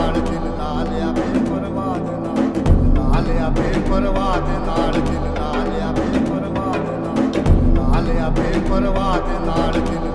ਨਾਲ ਦਿਲ ਲਾ ਲਿਆ ਬੇਪਰਵਾਹ ਦੇ ਨਾਲ ਦਿਲ ਲਾ ਲਿਆ ਬੇਪਰਵਾਹ ਦੇ ਨਾਲ ਦਿਲ ਲਾ ਲਿਆ ਬੇਪਰਵਾਹ ਦੇ ਨਾਲ ਦਿਲ ਲਾ ਲਿਆ ਬੇਪਰਵਾਹ ਦੇ ਨਾਲ ਦਿਲ